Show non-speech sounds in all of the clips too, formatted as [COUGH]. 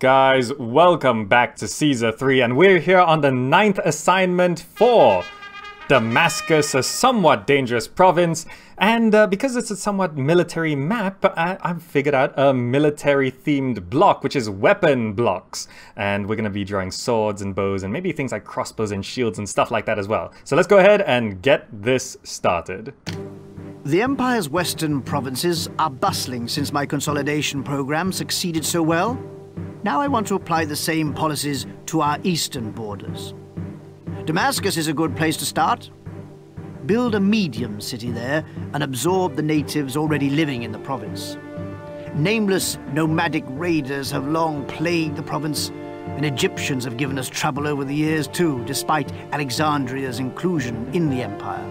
Guys, welcome back to Caesar 3 and we're here on the ninth assignment for Damascus, a somewhat dangerous province. And uh, because it's a somewhat military map, I I've figured out a military themed block, which is weapon blocks. And we're going to be drawing swords and bows and maybe things like crossbows and shields and stuff like that as well. So let's go ahead and get this started. The Empire's western provinces are bustling since my consolidation program succeeded so well. Now I want to apply the same policies to our eastern borders. Damascus is a good place to start. Build a medium city there and absorb the natives already living in the province. Nameless nomadic raiders have long plagued the province, and Egyptians have given us trouble over the years too, despite Alexandria's inclusion in the empire.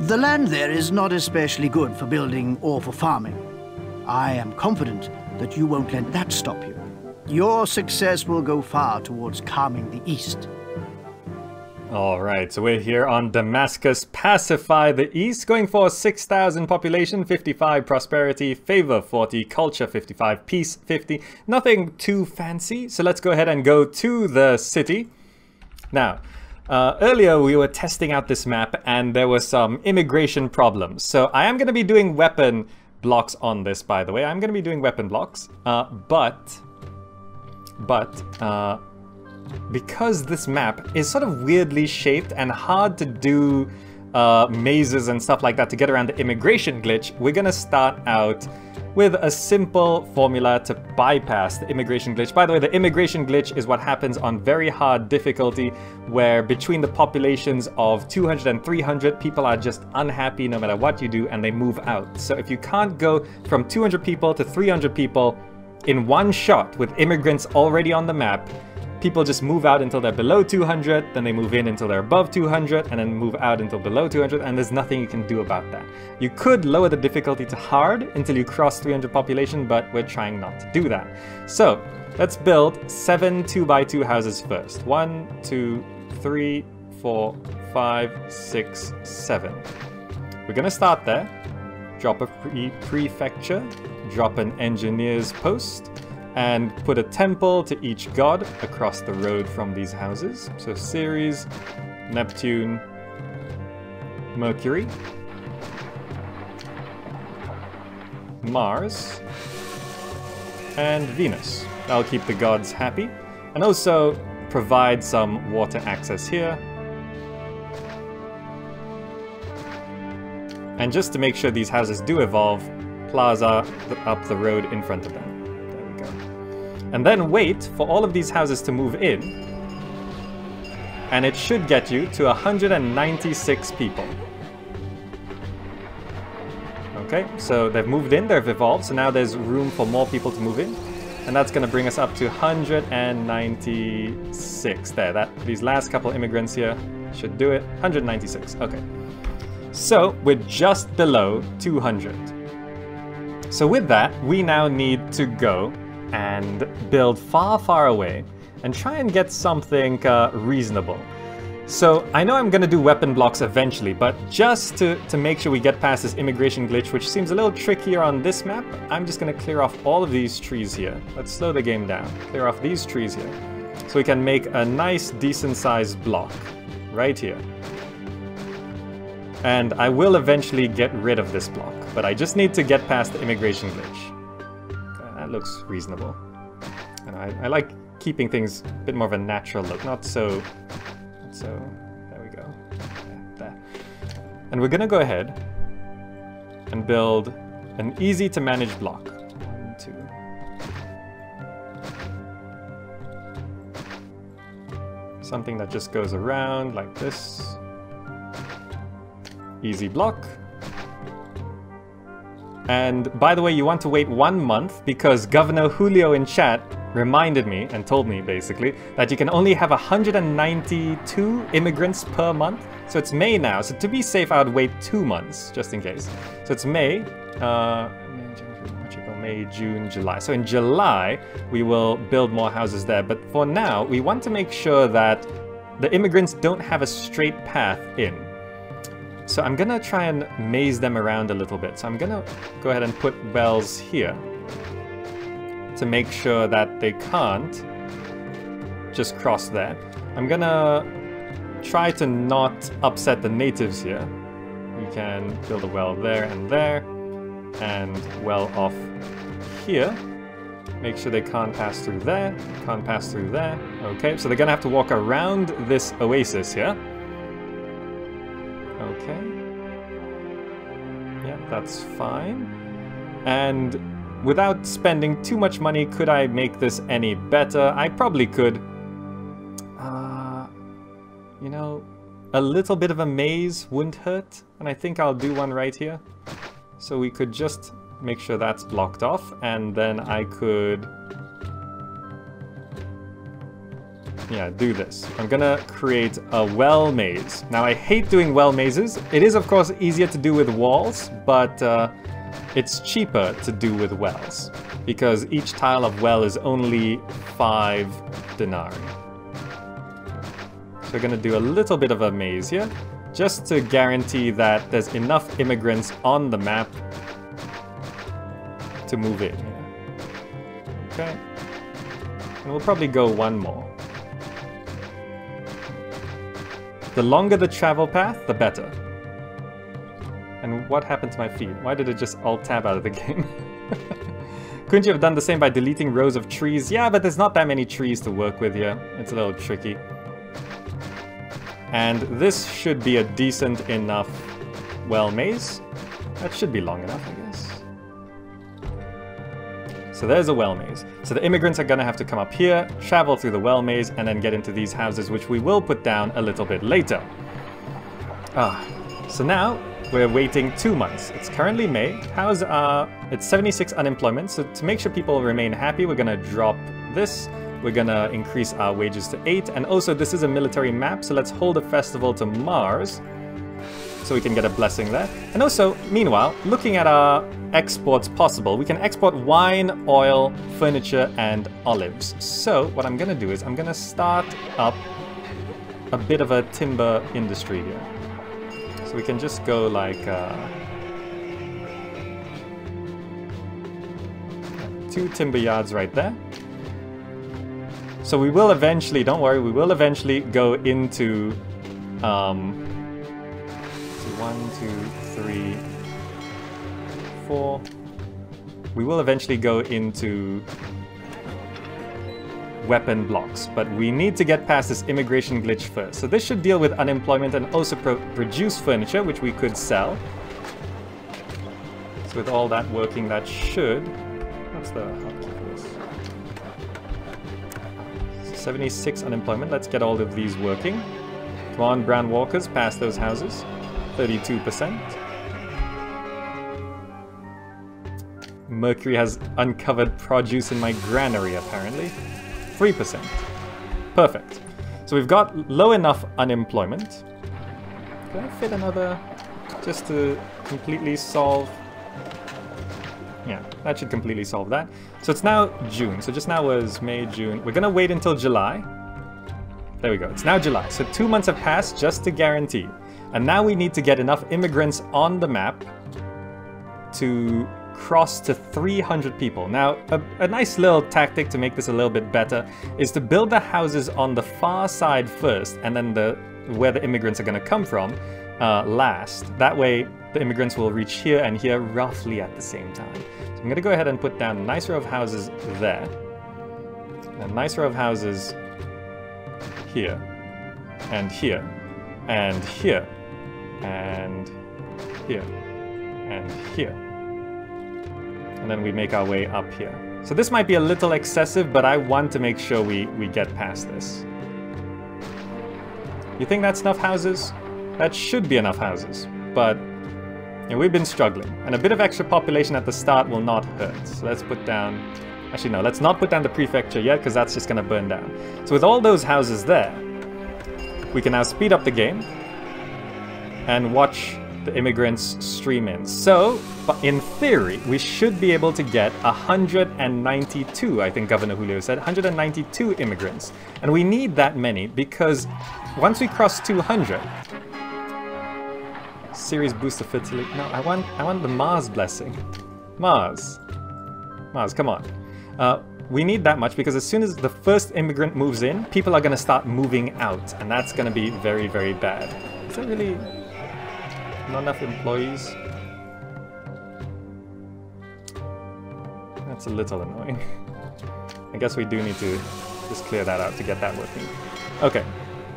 The land there is not especially good for building or for farming. I am confident that you won't let that stop you. Your success will go far towards calming the East. Alright, so we're here on Damascus, Pacify the East, going for 6,000 population, 55 prosperity, favor 40, culture 55, peace 50. Nothing too fancy, so let's go ahead and go to the city. Now, uh, earlier we were testing out this map and there were some immigration problems. So I am going to be doing weapon blocks on this, by the way. I'm going to be doing weapon blocks, uh, but but uh, because this map is sort of weirdly shaped and hard to do uh, mazes and stuff like that to get around the immigration glitch, we're gonna start out with a simple formula to bypass the immigration glitch. By the way, the immigration glitch is what happens on very hard difficulty where between the populations of 200 and 300, people are just unhappy no matter what you do and they move out. So if you can't go from 200 people to 300 people, in one shot with immigrants already on the map, people just move out until they're below 200, then they move in until they're above 200, and then move out until below 200, and there's nothing you can do about that. You could lower the difficulty to hard until you cross 300 population, but we're trying not to do that. So, let's build seven 2x2 houses first. One, two, three, four, five, six, seven. We're gonna start there, drop a pre prefecture, drop an engineer's post, and put a temple to each god across the road from these houses. So Ceres, Neptune, Mercury, Mars, and Venus. That'll keep the gods happy. And also provide some water access here. And just to make sure these houses do evolve, plaza up the road in front of them. There we go. And then wait for all of these houses to move in. And it should get you to 196 people. Okay, so they've moved in, they've evolved, so now there's room for more people to move in. And that's gonna bring us up to 196 there. That These last couple immigrants here should do it. 196, okay. So we're just below 200. So with that, we now need to go and build far, far away and try and get something uh, reasonable. So I know I'm going to do weapon blocks eventually, but just to, to make sure we get past this immigration glitch, which seems a little trickier on this map, I'm just going to clear off all of these trees here. Let's slow the game down. Clear off these trees here. So we can make a nice, decent sized block right here. And I will eventually get rid of this block, but I just need to get past the immigration glitch. that looks reasonable. And I, I, like keeping things a bit more of a natural look, not so... Not so... There we go. There. And we're gonna go ahead and build an easy to manage block. One, two... Something that just goes around like this. Easy block. And by the way, you want to wait one month because Governor Julio in chat reminded me and told me basically that you can only have 192 immigrants per month. So it's May now. So to be safe, I would wait two months just in case. So it's May, uh, May, June, July. So in July, we will build more houses there. But for now, we want to make sure that the immigrants don't have a straight path in. So I'm gonna try and maze them around a little bit. So I'm gonna go ahead and put wells here. to make sure that they can't just cross there. I'm gonna try to not upset the natives here. We can build a well there and there, and well off here. Make sure they can't pass through there, can't pass through there. Okay, so they're gonna have to walk around this oasis here. Okay. Yeah, that's fine. And without spending too much money, could I make this any better? I probably could. Uh, you know, a little bit of a maze wouldn't hurt, and I think I'll do one right here. So we could just make sure that's blocked off, and then I could... Yeah, do this. I'm gonna create a well maze. Now, I hate doing well mazes. It is, of course, easier to do with walls, but uh, it's cheaper to do with wells, because each tile of well is only 5 denarii. So we're gonna do a little bit of a maze here, just to guarantee that there's enough immigrants on the map to move in. Okay. And we'll probably go one more. The longer the travel path, the better. And what happened to my feet? Why did it just alt-tab out of the [LAUGHS] game? Couldn't you have done the same by deleting rows of trees? Yeah, but there's not that many trees to work with here. It's a little tricky. And this should be a decent enough well maze. That should be long enough, I guess. So there's a well maze. So the immigrants are gonna have to come up here, travel through the well maze, and then get into these houses, which we will put down a little bit later. Ah, so now we're waiting two months. It's currently May. How's uh, it's 76 unemployment. So to make sure people remain happy, we're gonna drop this. We're gonna increase our wages to eight. And also this is a military map, so let's hold a festival to Mars so we can get a blessing there. And also, meanwhile, looking at our exports possible, we can export wine, oil, furniture, and olives. So what I'm gonna do is I'm gonna start up a bit of a timber industry here. So we can just go like uh, two timber yards right there. So we will eventually, don't worry, we will eventually go into um, one, two, three, four. We will eventually go into weapon blocks, but we need to get past this immigration glitch first. So this should deal with unemployment and also pro produce furniture, which we could sell. So with all that working, that should... What's the hotkey for this? 76 unemployment. Let's get all of these working. Come on, brown walkers, past those houses. 32%. Mercury has uncovered produce in my granary, apparently. 3%. Perfect. So we've got low enough unemployment. Can I fit another just to completely solve... Yeah, that should completely solve that. So it's now June. So just now was May, June. We're gonna wait until July. There we go. It's now July. So two months have passed just to guarantee. And now we need to get enough immigrants on the map to cross to 300 people. Now, a, a, nice little tactic to make this a little bit better is to build the houses on the far side first and then the where the immigrants are going to come from uh, last. That way, the immigrants will reach here and here roughly at the same time. So I'm going to go ahead and put down a nice row of houses there. A nice row of houses here and here and here and here, and here. And then we make our way up here. So this might be a little excessive, but I want to make sure we, we get past this. You think that's enough houses? That should be enough houses, but we've been struggling. And a bit of extra population at the start will not hurt. So let's put down... Actually, no, let's not put down the prefecture yet, because that's just going to burn down. So with all those houses there, we can now speed up the game and watch the immigrants stream in. So, in theory, we should be able to get 192, I think Governor Julio said, 192 immigrants. And we need that many because once we cross 200, Ceres booster fertility. No, I want I want the Mars blessing. Mars. Mars, come on. Uh, we need that much because as soon as the first immigrant moves in, people are going to start moving out, and that's going to be very, very bad. Is there really not enough employees? That's a little annoying. [LAUGHS] I guess we do need to just clear that out to get that working. Okay,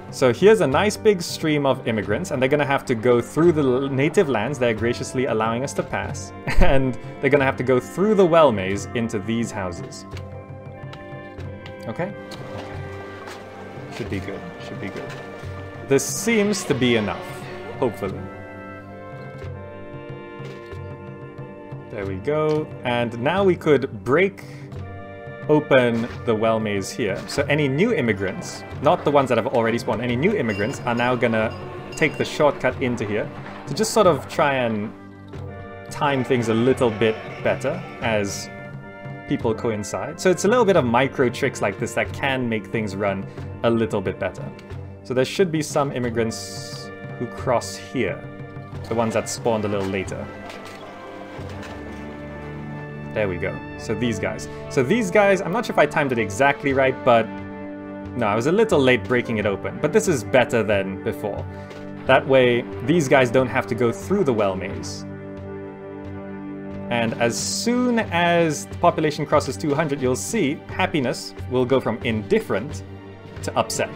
so here's a nice big stream of immigrants, and they're gonna have to go through the native lands they're graciously allowing us to pass, [LAUGHS] and they're gonna have to go through the well maze into these houses. Okay? Should be good, should be good. This seems to be enough, hopefully. There we go, and now we could break open the well maze here. So any new immigrants, not the ones that have already spawned, any new immigrants are now gonna take the shortcut into here to just sort of try and time things a little bit better as people coincide. So it's a little bit of micro tricks like this that can make things run a little bit better. So there should be some immigrants who cross here, the ones that spawned a little later. There we go. So these guys. So these guys, I'm not sure if I timed it exactly right, but no, I was a little late breaking it open. But this is better than before. That way, these guys don't have to go through the well maze. And as soon as the population crosses 200, you'll see happiness will go from indifferent to upset.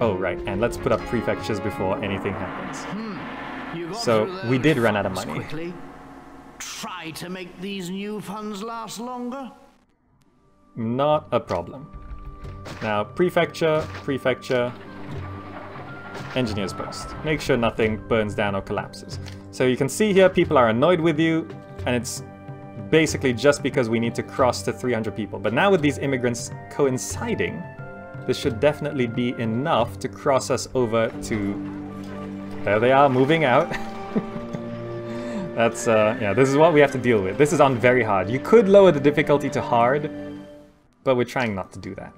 Oh, right, and let's put up prefectures before anything happens. So we did run out of money. Quickly. Try to make these new funds last longer? Not a problem. Now, prefecture, prefecture, engineer's post. Make sure nothing burns down or collapses. So you can see here people are annoyed with you, and it's basically just because we need to cross to 300 people. But now with these immigrants coinciding, this should definitely be enough to cross us over to there they are, moving out. [LAUGHS] That's, uh, yeah, this is what we have to deal with. This is on very hard. You could lower the difficulty to hard, but we're trying not to do that.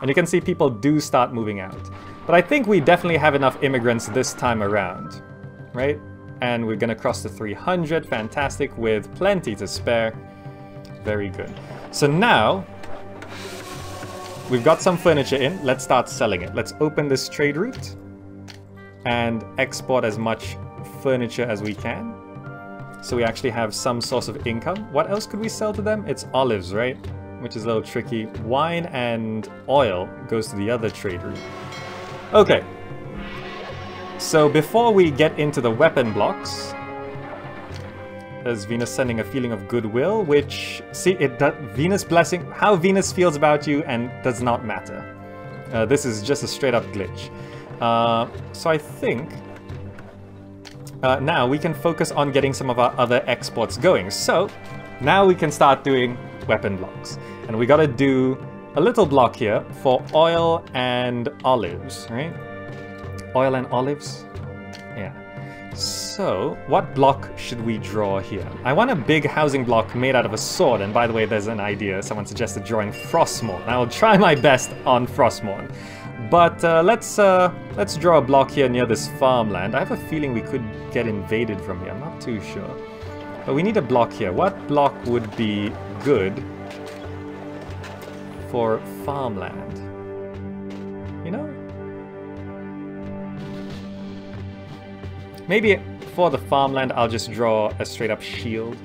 And you can see people do start moving out. But I think we definitely have enough immigrants this time around, right? And we're gonna cross the 300, fantastic, with plenty to spare. Very good. So now, we've got some furniture in, let's start selling it. Let's open this trade route and export as much furniture as we can. So we actually have some source of income. What else could we sell to them? It's olives, right? Which is a little tricky. Wine and oil goes to the other trade route. Okay. So before we get into the weapon blocks, there's Venus sending a feeling of goodwill, which, see, it does, Venus blessing, how Venus feels about you and does not matter. Uh, this is just a straight up glitch. Uh, so I think uh, now we can focus on getting some of our other exports going. So now we can start doing weapon blocks. And we gotta do a little block here for oil and olives, right? Oil and olives? Yeah. So, what block should we draw here? I want a big housing block made out of a sword, and by the way, there's an idea. Someone suggested drawing Frostmourne. I will try my best on Frostmourne. But uh, let's uh, let's draw a block here near this farmland. I have a feeling we could get invaded from here. I'm not too sure. But we need a block here. What block would be good for farmland? You know? Maybe for the farmland, I'll just draw a straight up shield.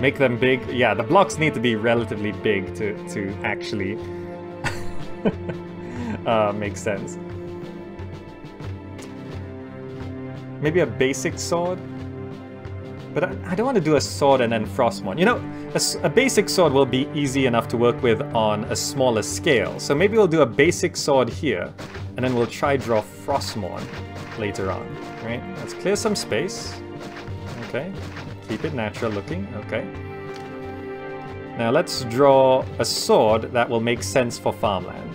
Make them big. Yeah, the blocks need to be relatively big to, to actually [LAUGHS] uh, makes sense. Maybe a basic sword? But I, I don't want to do a sword and then Frostmourne. You know, a, a, basic sword will be easy enough to work with on a smaller scale. So maybe we'll do a basic sword here, and then we'll try draw Frostmourne later on. Right? Let's clear some space. Okay. Keep it natural looking. Okay. Now let's draw a sword that will make sense for farmland.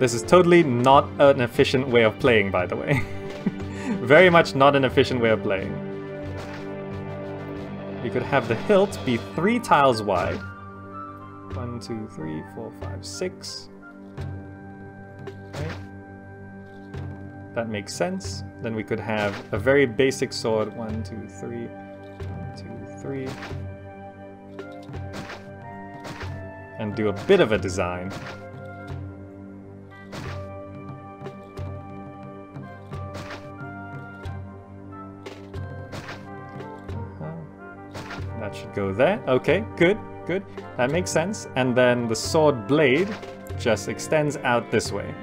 This is totally not an efficient way of playing, by the way. [LAUGHS] Very much not an efficient way of playing. You could have the hilt be three tiles wide. One, two, three, four, five, six. That makes sense. Then we could have a very basic sword. One, two, three, three. And do a bit of a design. Uh-huh. That should go there. Okay, good, good. That makes sense. And then the sword blade just extends out this way.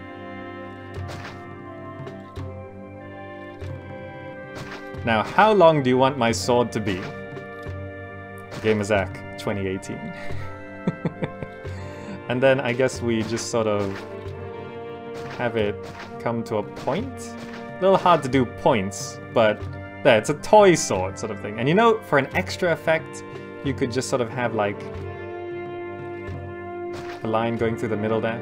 Now, how long do you want my sword to be? Gamerzak 2018. [LAUGHS] and then I guess we just sort of have it come to a point. A little hard to do points, but there, it's a toy sword sort of thing. And you know, for an extra effect, you could just sort of have like a line going through the middle there.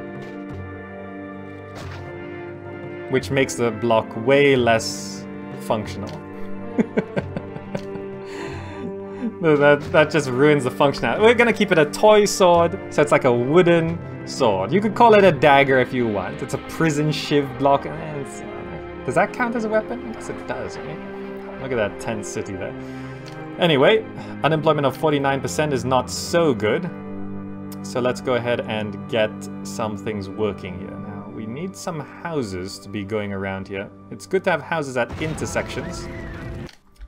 Which makes the block way less functional. [LAUGHS] that, that just ruins the functionality. We're gonna keep it a toy sword, so it's like a wooden sword. You could call it a dagger if you want. It's a prison shiv block. Uh, does that count as a weapon? I guess it does, right? Look at that tent city there. Anyway, unemployment of 49% is not so good. So let's go ahead and get some things working here. Now, we need some houses to be going around here. It's good to have houses at intersections.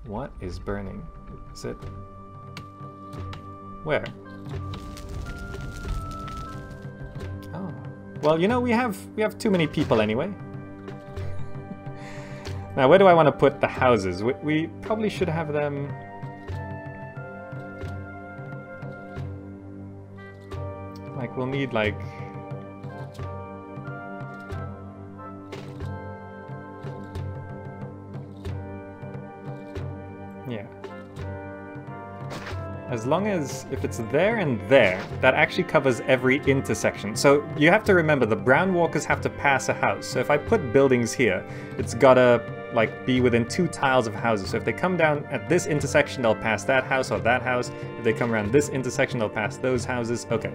What is burning? Is it... Where? Oh. Well, you know, we have we have too many people anyway. [LAUGHS] now, where do I want to put the houses? We, we probably should have them... Like, we'll need, like... As long as, if it's there and there, that actually covers every intersection. So you have to remember the brown walkers have to pass a house. So if I put buildings here, it's gotta like be within two tiles of houses. So if they come down at this intersection, they'll pass that house or that house. If they come around this intersection, they'll pass those houses. Okay.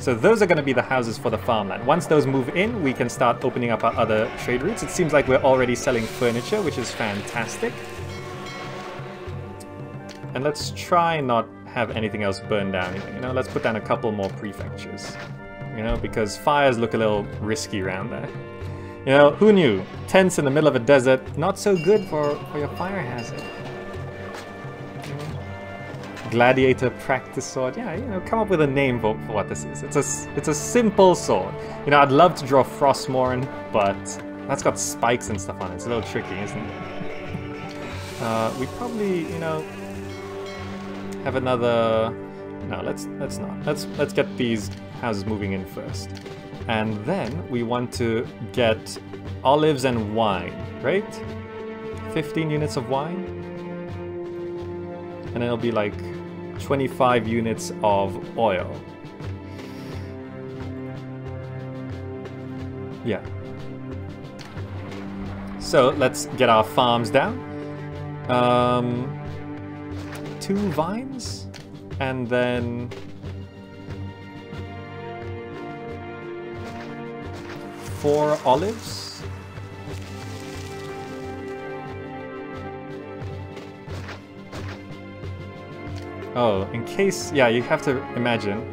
So those are going to be the houses for the farmland. Once those move in, we can start opening up our other trade routes. It seems like we're already selling furniture, which is fantastic. And let's try not have anything else burn down. You know, let's put down a couple more prefectures. You know, because fires look a little risky around there. You know, who knew? Tents in the middle of a desert, not so good for, for your fire hazard. Gladiator practice sword. Yeah, you know, come up with a name for, for what this is. It's a, it's a simple sword. You know, I'd love to draw Frostmourne, but that's got spikes and stuff on it. It's a little tricky, isn't it? Uh, we probably, you know, have another... No, let's let's not. Let's let's get these houses moving in first. And then we want to get olives and wine, right? 15 units of wine. And then it'll be like 25 units of oil. Yeah. So let's get our farms down. Um, two vines, and then four olives. Oh, in case, yeah, you have to imagine.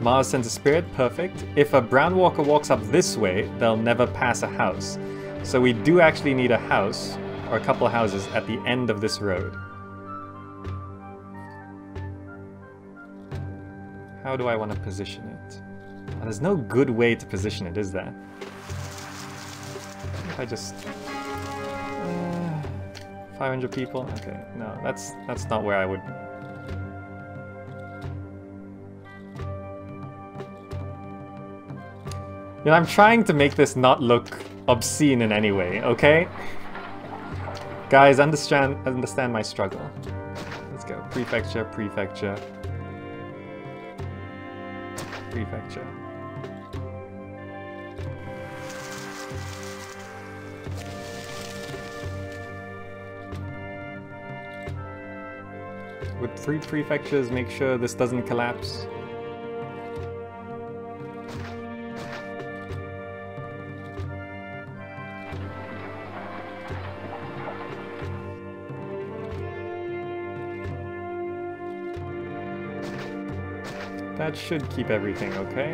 Mars sends a spirit, perfect. If a brown walker walks up this way, they'll never pass a house. So we do actually need a house, or a couple houses, at the end of this road. How do I want to position it? And there's no good way to position it, is there? If I just... Uh, 500 people? Okay, no, that's that's not where I would... You know, I'm trying to make this not look obscene in any way, okay? Guys, understand understand my struggle. Let's go. Prefecture, prefecture prefecture. With three prefectures, make sure this doesn't collapse. That should keep everything okay.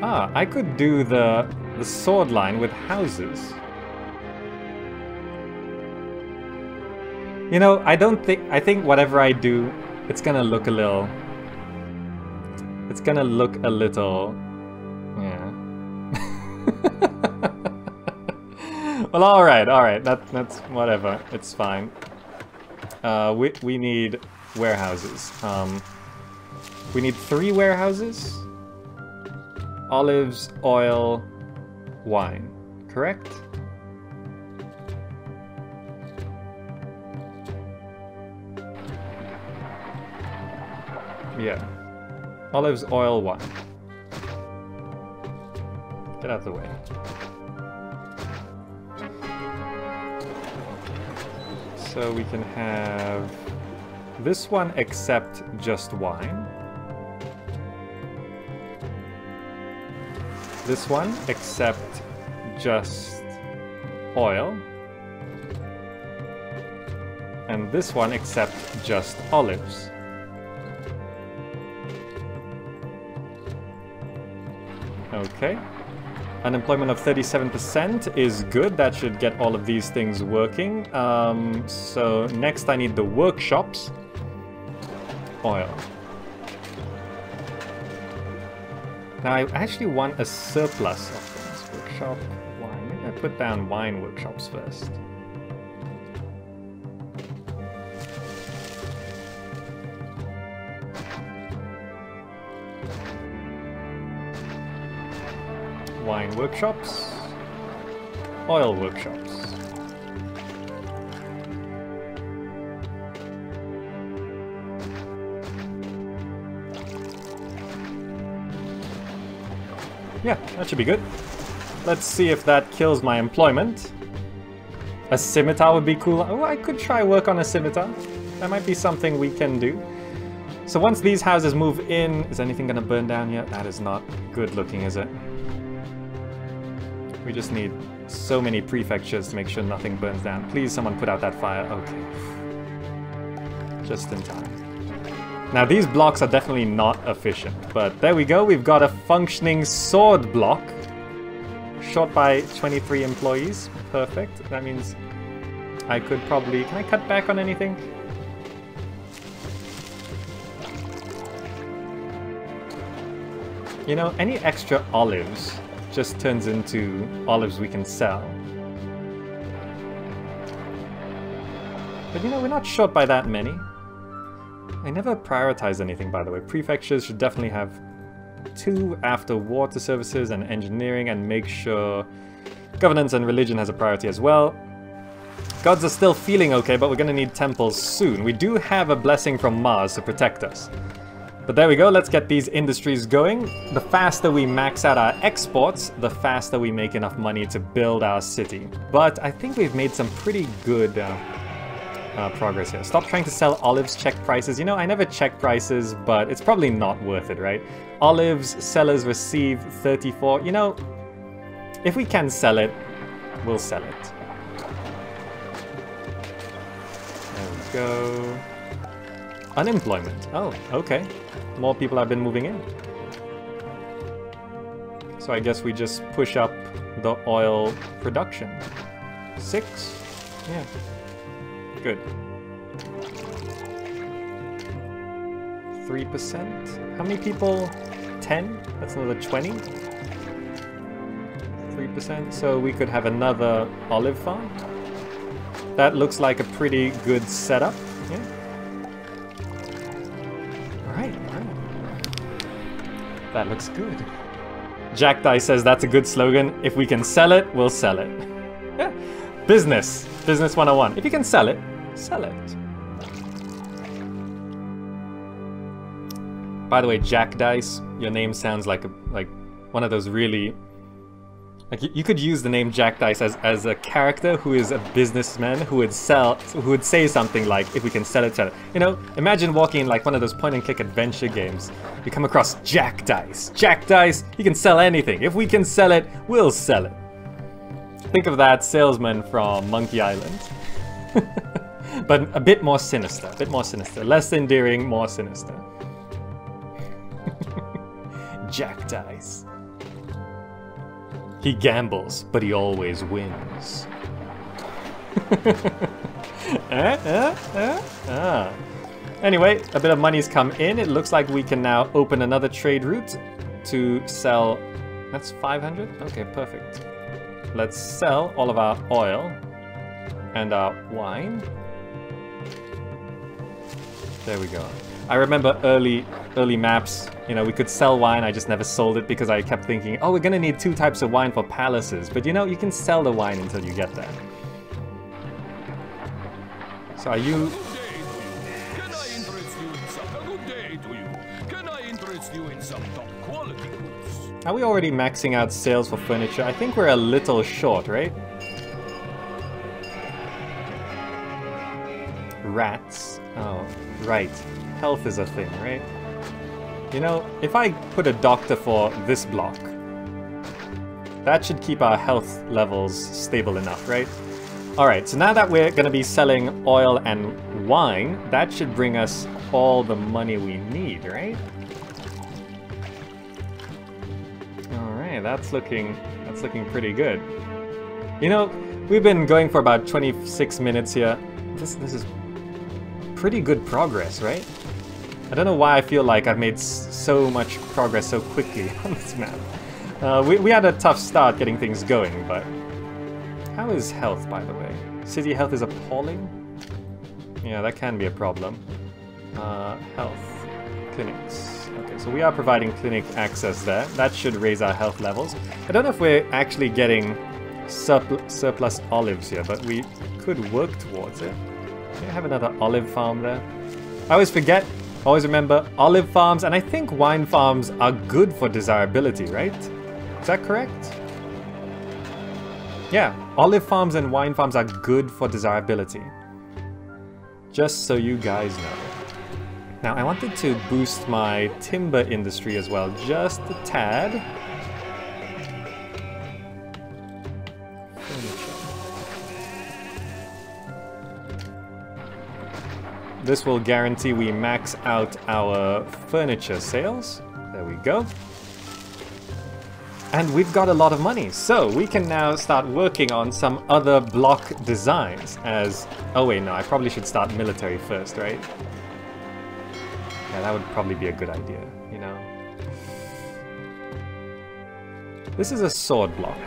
Ah, I could do the, the sword line with houses. You know, I don't think... I think whatever I do, it's gonna look a little... It's gonna look a little... well, alright, alright. That, that's whatever. It's fine. Uh, we, we need warehouses. Um, we need three warehouses? Olives, oil, wine. Correct? Yeah. Olives, oil, wine. Get out of the way. So we can have this one except just wine. This one except just oil. And this one except just olives. Okay. Unemployment of 37% is good. That should get all of these things working. Um, so next I need the workshops. Oil. Now I actually want a surplus of things. Workshop, wine. Maybe I put down wine workshops first. Workshops, oil workshops. Yeah, that should be good. Let's see if that kills my employment. A scimitar would be cool. Oh, I could try work on a scimitar. That might be something we can do. So once these houses move in, is anything going to burn down yet? That is not good looking, is it? Just need so many prefectures to make sure nothing burns down. Please, someone put out that fire. Okay. Just in time. Now, these blocks are definitely not efficient, but there we go. We've got a functioning sword block. Shot by 23 employees. Perfect. That means I could probably... Can I cut back on anything? You know, any extra olives just turns into olives we can sell. But you know, we're not short by that many. I never prioritize anything, by the way. Prefectures should definitely have two after water services and engineering and make sure governance and religion has a priority as well. Gods are still feeling okay, but we're gonna need temples soon. We do have a blessing from Mars to protect us. But there we go, let's get these industries going. The faster we max out our exports, the faster we make enough money to build our city. But I think we've made some pretty good uh, uh, progress here. Stop trying to sell olives, check prices. You know, I never check prices, but it's probably not worth it, right? Olives, sellers receive 34. You know, if we can sell it, we'll sell it. There we go. Unemployment. Oh, okay more people have been moving in. So I guess we just push up the oil production. Six? Yeah. Good. 3%? How many people? 10? That's another 20? 3%? So we could have another olive farm? That looks like a pretty good setup. That looks good. Jack Dice says that's a good slogan. If we can sell it, we'll sell it. [LAUGHS] Business. Business 101. If you can sell it, sell it. By the way, Jack Dice, your name sounds like a, like one of those really like you could use the name Jack Dice as, as a character who is a businessman who would sell, who would say something like, if we can sell it, sell it. You know, imagine walking in like one of those point and click adventure games. You come across Jack Dice. Jack Dice, he can sell anything. If we can sell it, we'll sell it. Think of that salesman from Monkey Island. [LAUGHS] but a bit more sinister, a bit more sinister. Less endearing, more sinister. [LAUGHS] Jack dice. He gambles, but he always wins. [LAUGHS] eh, eh, eh, ah. Anyway, a bit of money's come in. It looks like we can now open another trade route to sell... That's 500? Okay, perfect. Let's sell all of our oil and our wine. There we go. I remember early early maps, you know, we could sell wine, I just never sold it because I kept thinking, oh, we're gonna need two types of wine for palaces. But you know, you can sell the wine until you get there. So are you... Are we already maxing out sales for furniture? I think we're a little short, right? Rats. Oh, right. Health is a thing, right? You know, if I put a doctor for this block, that should keep our health levels stable enough, right? Alright, so now that we're going to be selling oil and wine, that should bring us all the money we need, right? Alright, that's looking that's looking pretty good. You know, we've been going for about 26 minutes here. This this is pretty good progress, right? I don't know why I feel like I've made so much progress so quickly [LAUGHS] on this map. Uh, we, we had a tough start getting things going, but... How is health, by the way? City health is appalling? Yeah, that can be a problem. Uh, health. Clinics. Okay, so we are providing clinic access there. That should raise our health levels. I don't know if we're actually getting surpl surplus olives here, but we could work towards it. Do we have another olive farm there. I always forget Always remember, olive farms and I think wine farms are good for desirability, right? Is that correct? Yeah, olive farms and wine farms are good for desirability. Just so you guys know. Now, I wanted to boost my timber industry as well, just a tad. This will guarantee we max out our furniture sales. There we go. And we've got a lot of money, so we can now start working on some other block designs as... Oh wait, no, I probably should start military first, right? Yeah, that would probably be a good idea, you know? This is a sword block.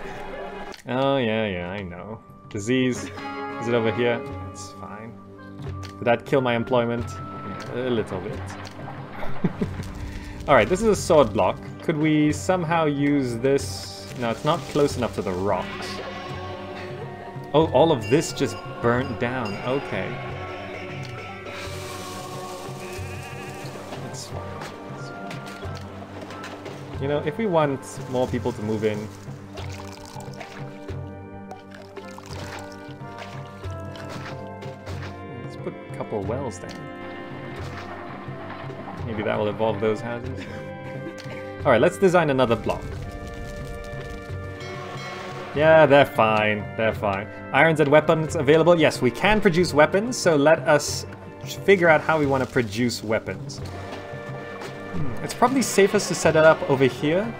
Oh, yeah, yeah, I know. Disease. Is it over here? It's fine. Did that kill my employment? A little bit. [LAUGHS] Alright, this is a sword block. Could we somehow use this? No, it's not close enough to the rocks. Oh, all of this just burnt down. Okay. Fine. You know, if we want more people to move in, wells then. Maybe that will evolve those houses. Alright, let's design another block. Yeah, they're fine. They're fine. Irons and weapons available? Yes, we can produce weapons, so let us figure out how we want to produce weapons. Hmm, it's probably safest to set it up over here.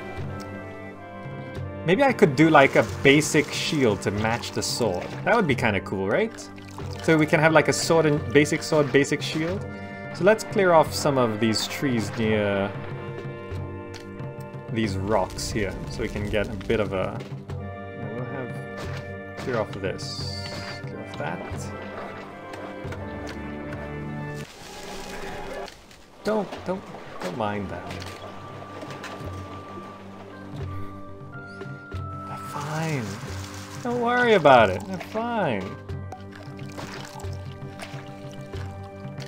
Maybe I could do like a basic shield to match the sword. That would be kind of cool, right? So we can have like a sword and basic sword, basic shield. So let's clear off some of these trees near these rocks here, so we can get a bit of a... We'll have... clear off this, clear off that. Don't, don't, don't mind that. They're fine. Don't worry about it, they're fine.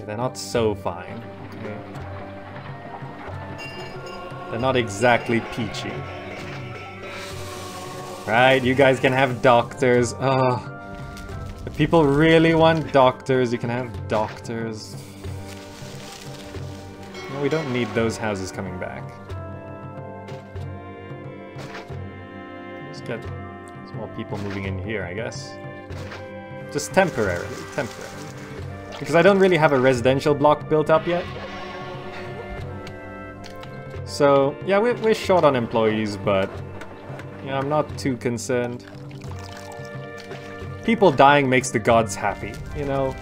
They're not so fine. Okay. They're not exactly peachy. Right, you guys can have doctors. Oh, if people really want doctors, you can have doctors. No, we don't need those houses coming back. Let's get There's more people moving in here, I guess. Just temporarily, temporarily. Because I don't really have a residential block built up yet. So, yeah, we're, we're short on employees, but yeah, I'm not too concerned. People dying makes the gods happy, you know?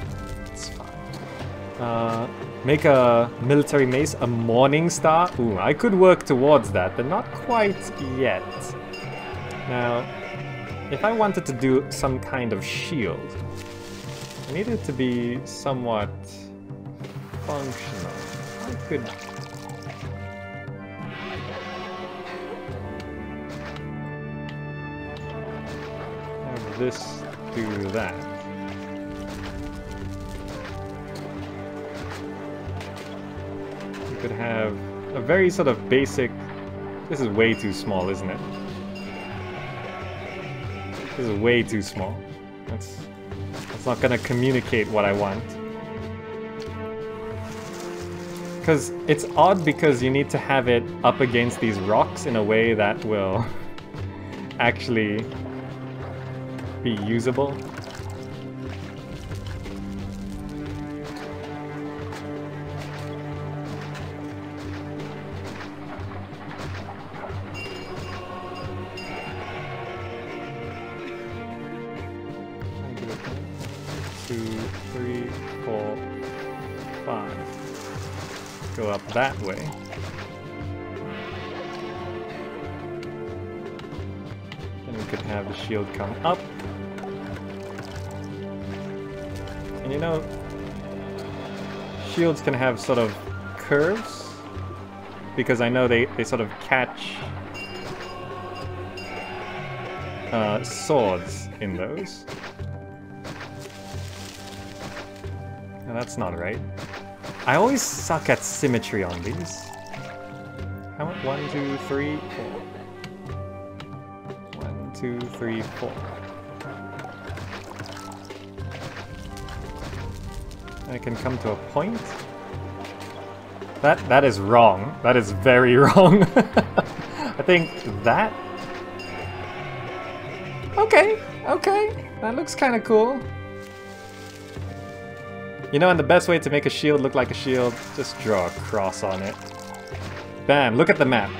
It's fine. Uh, make a military mace a morning star? Ooh, I could work towards that, but not quite yet. Now, if I wanted to do some kind of shield, I need it to be somewhat functional. I could... Have this do that. You could have a very sort of basic... This is way too small, isn't it? This is way too small. That's, that's not gonna communicate what I want. Because it's odd because you need to have it up against these rocks in a way that will [LAUGHS] actually be usable. Two, three, four, five. Go up that way. Then we could have the shield come up. And you know, shields can have sort of curves because I know they, they sort of catch uh, swords in those. That's not right. I always suck at symmetry on these. How? One, two, three, four. One, two, three, four. I can come to a point. That that is wrong. That is very [LAUGHS] wrong. I think that. Okay, okay, that looks kind of cool. You know, and the best way to make a shield look like a shield, just draw a cross on it. Bam! Look at the map.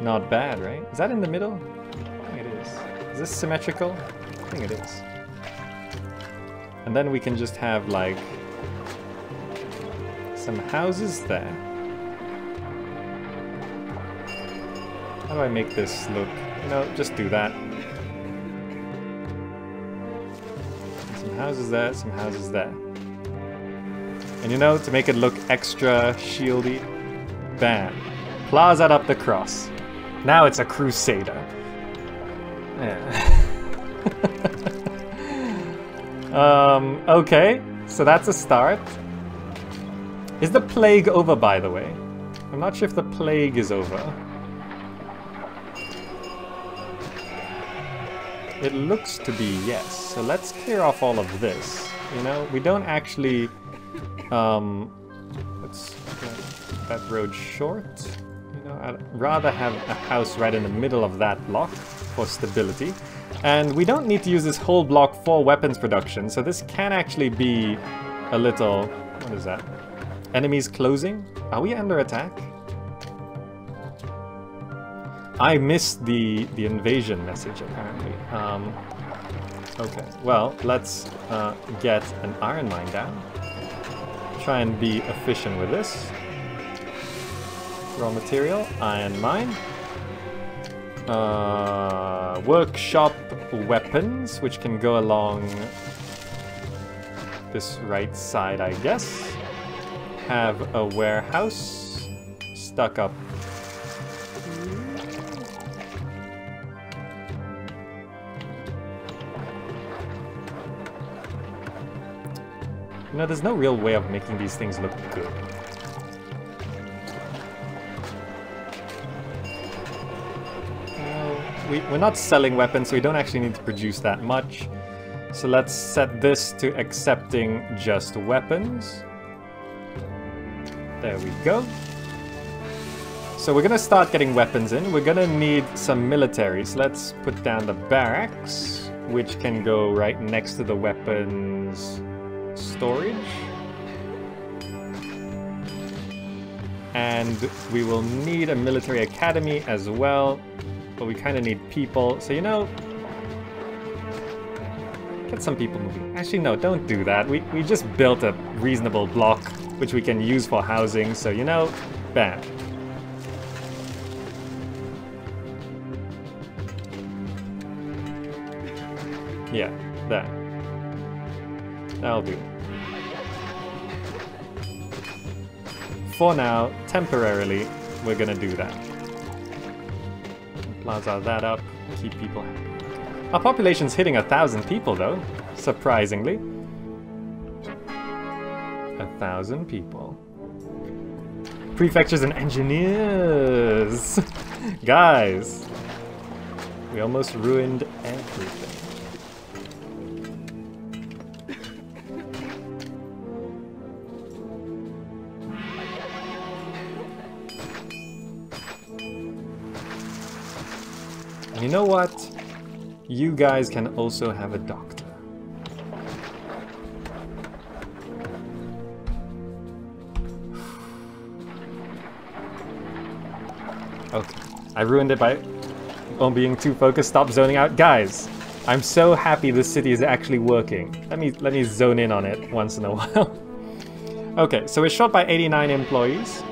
Not bad, right? Is that in the middle? I think it is. Is this symmetrical? I think it is. And then we can just have like some houses there. How do I make this look? You know, just do that. Houses there, some houses there. And you know, to make it look extra shieldy, bam. Plaza up the cross. Now it's a crusader. Yeah. [LAUGHS] Um, okay, so that's a start. Is the plague over, by the way? I'm not sure if the plague is over. It looks to be yes. So let's clear off all of this. You know, we don't actually... Um, let's get that road short. You know, I'd rather have a house right in the middle of that block for stability. And we don't need to use this whole block for weapons production, so this can actually be a little... What is that? Enemies closing? Are we under attack? I missed the, the invasion message, apparently. Um, okay, well, let's uh, get an iron mine down. Try and be efficient with this. Raw material, iron mine. Uh, workshop weapons, which can go along this right side, I guess. Have a warehouse stuck up. You know, there's no real way of making these things look good. Uh, we, we're not selling weapons, so we don't actually need to produce that much. So let's set this to accepting just weapons. There we go. So we're gonna start getting weapons in. We're gonna need some military. So let's put down the barracks, which can go right next to the weapons storage. And we will need a military academy as well. But we kind of need people. So you know, get some people moving. Actually, no, don't do that. We, we just built a reasonable block, which we can use for housing. So you know, bam. Yeah, that. That'll do. For now, temporarily, we're gonna do that. Plaza that up, keep people happy. Our population's hitting a thousand people though, surprisingly. A thousand people. Prefectures and engineers! [LAUGHS] Guys! We almost ruined everything. Know what? You guys can also have a doctor. [SIGHS] Okay. I ruined it by on being too focused. Stop zoning out. Guys, I'm so happy this city is actually working. Let me let me zone in on it once in a [LAUGHS] while. okay, so we're short by 89 employees.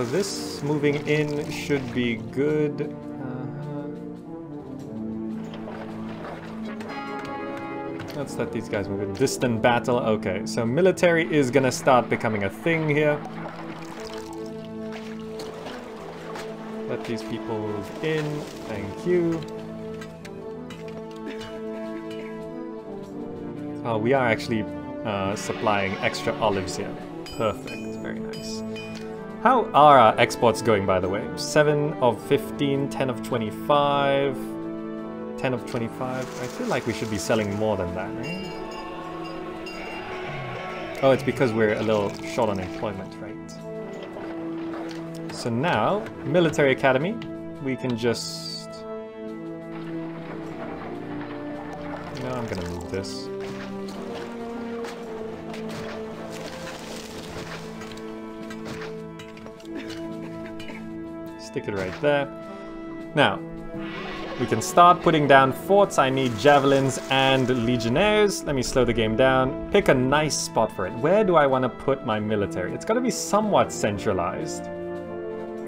Uh, this moving in should be good. Uh, let's let these guys move in. Distant battle. Okay, so military is gonna start becoming a thing here. Let these people move in. Thank you. Oh, we are actually uh, supplying extra olives here. Perfect. Very nice. How are our exports going, by the way? 7 of 15, 10 of 25, 10 of 25. I feel like we should be selling more than that, right? Oh, it's because we're a little short on employment, right? So now, military academy, we can just... No, I'm gonna move this. Stick it right there. Now, we can start putting down forts. I need javelins and legionnaires. Let me slow the game down. Pick a nice spot for it. Where do I want to put my military? It's got to be somewhat centralized.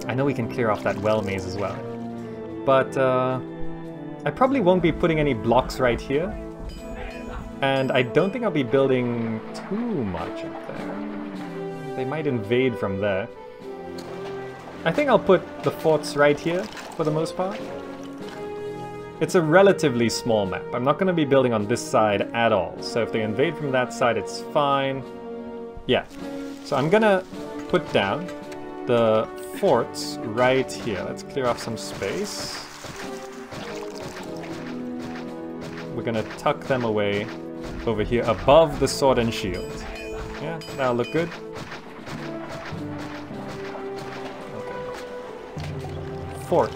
I know we can clear off that well maze as well. But uh, I probably won't be putting any blocks right here. And I don't think I'll be building too much up there. They might invade from there. I think I'll put the forts right here for the most part. It's a relatively small map. I'm not going to be building on this side at all. So if they invade from that side, it's fine. Yeah. So I'm going to put down the forts right here. Let's clear off some space. We're going to tuck them away over here above the sword and shield. Yeah, that'll look good. Fort.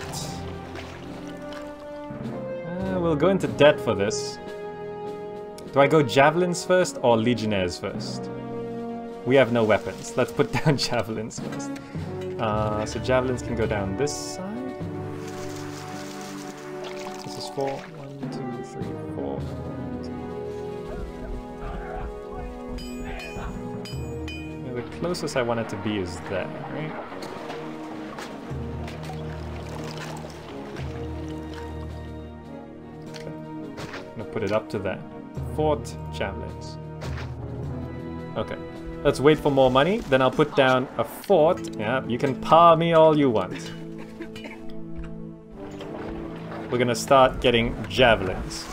Uh, we'll go into debt for this. Do I go javelins first or legionnaires first? We have no weapons. Let's put [LAUGHS] down javelins first. Uh, so javelins can go down this side. This is four. One, two, three, four. Yeah, the closest I want it to be is there, right? Put it up to that. Fort javelins. Okay. Let's wait for more money. Then I'll put down a fort. Yeah, you can par me all you want. We're gonna start getting javelins.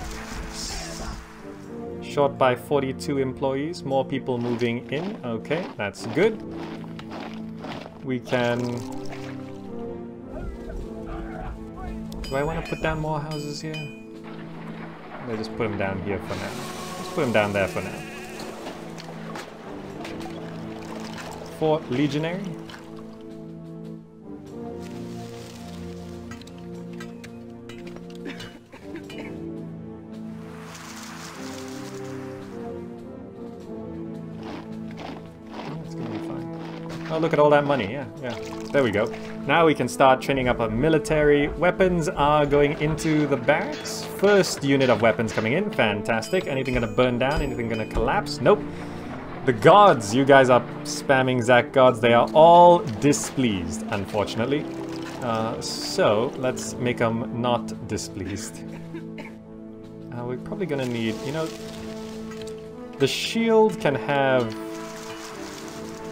Short by 42 employees. More people moving in. Okay, that's good. We can... Do I want to put down more houses here? We'll just put him down here for now. Let's put him down there for now. for Legionary. Oh, oh, look at all that money. Yeah, yeah. There we go. Now we can start training up our military. Weapons are going into the barracks. First unit of weapons coming in. Fantastic. Anything gonna burn down? Anything gonna collapse? Nope. The gods. You guys are spamming Zac gods. They are all displeased, unfortunately. Uh, so, let's make them not displeased. Uh, we're probably gonna need, you know... The shield can have